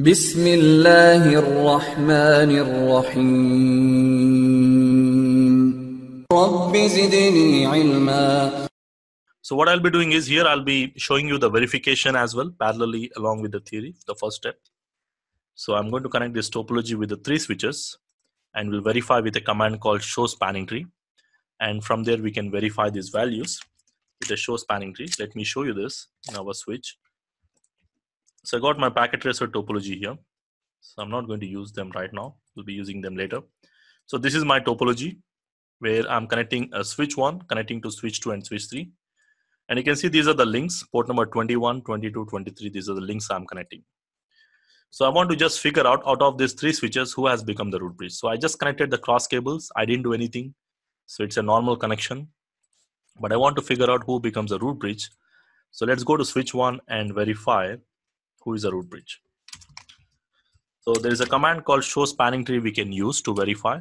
بسم الله الرحمن الرحيم رب زدني علما So what I'll be doing is here I'll be showing you the verification as well parallelly along with the theory, the first step. So I'm going to connect this topology with the three switches and we'll verify with a command called show spanning tree. And from there we can verify these values with a show spanning tree. Let me show you this in our switch. So I got my packet tracer topology here. So I'm not going to use them right now. We'll be using them later. So this is my topology where I'm connecting a switch one, connecting to switch two and switch three. And you can see these are the links, port number 21, 22, 23. These are the links I'm connecting. So I want to just figure out out of these three switches who has become the root bridge. So I just connected the cross cables. I didn't do anything. So it's a normal connection. But I want to figure out who becomes a root bridge. So let's go to switch one and verify who is a root bridge. So there is a command called show spanning tree we can use to verify.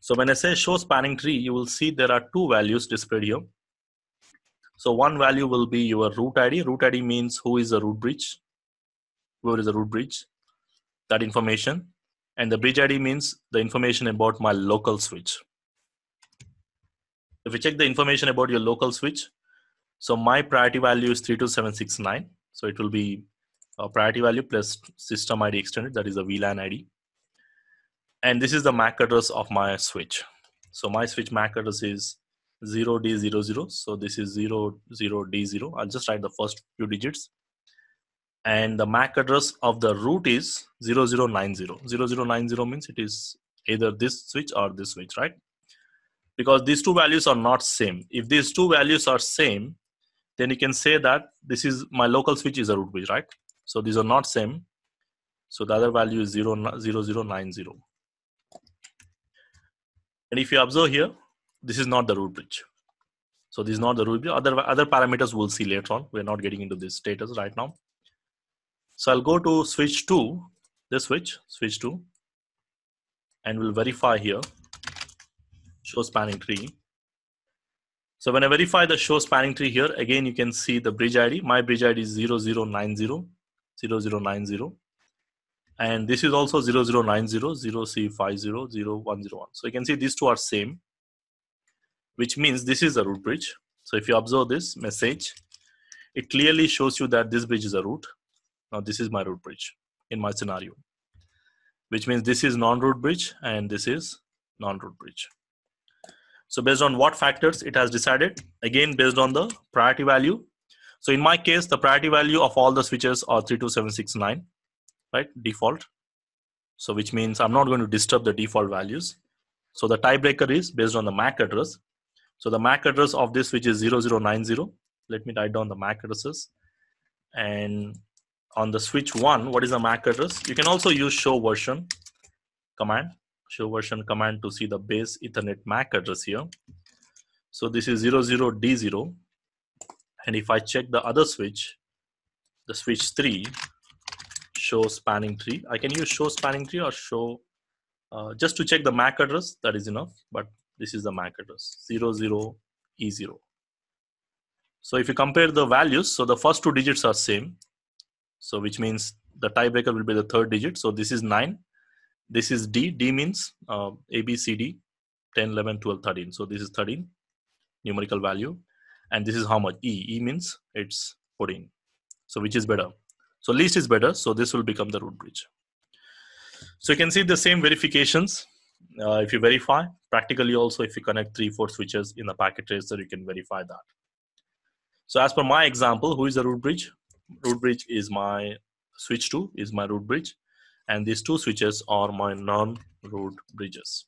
So when I say show spanning tree, you will see there are two values displayed here. So one value will be your root ID. Root ID means who is the root bridge, whoever is the root bridge, that information. And the bridge ID means the information about my local switch. If you check the information about your local switch, so my priority value is 32769. So it will be a priority value plus system ID extended, that is a VLAN ID. And this is the MAC address of my switch. So my switch MAC address is 0D00. So this is 00D0. I'll just write the first few digits. And the MAC address of the root is 0090. 0090 means it is either this switch or this switch, right? Because these two values are not same. If these two values are same, then you can say that this is my local switch is a root bridge, right? So these are not same. So the other value is 0, 0090. And if you observe here, this is not the root bridge. So this is not the root bridge. Other, other parameters we'll see later on. We're not getting into this status right now. So I'll go to switch 2, this switch, switch 2, and we'll verify here, show spanning tree. So when I verify the show spanning tree here, again, you can see the bridge ID. My bridge ID is 0090, 0090. And this is also 0090, 0C50, 0101. So you can see these two are same, which means this is a root bridge. So if you observe this message, it clearly shows you that this bridge is a root. Now this is my root bridge in my scenario, which means this is non-root bridge and this is non-root bridge. So based on what factors it has decided, again, based on the priority value. So in my case, the priority value of all the switches are 32769, right? Default. So which means I'm not going to disturb the default values. So the tiebreaker is based on the MAC address. So the MAC address of this which is 0090. Let me write down the MAC addresses. And on the switch one, what is the MAC address? You can also use show version command show version command to see the base ethernet MAC address here. So this is 00D0. And if I check the other switch, the switch 3, show spanning tree. I can use show spanning tree or show, uh, just to check the MAC address, that is enough. But this is the MAC address, 00E0. So if you compare the values, so the first two digits are same. So which means the tiebreaker will be the third digit. So this is 9 this is D. D means uh, A, B, C, D, 10, 11, 12, 13. So this is 13 numerical value. And this is how much? E. E means it's 14. So which is better? So least is better. So this will become the root bridge. So you can see the same verifications. Uh, if you verify, practically also if you connect three, four switches in the packet tracer, you can verify that. So as per my example, who is the root bridge? Root bridge is my switch 2 is my root bridge and these two switches are my non-root bridges.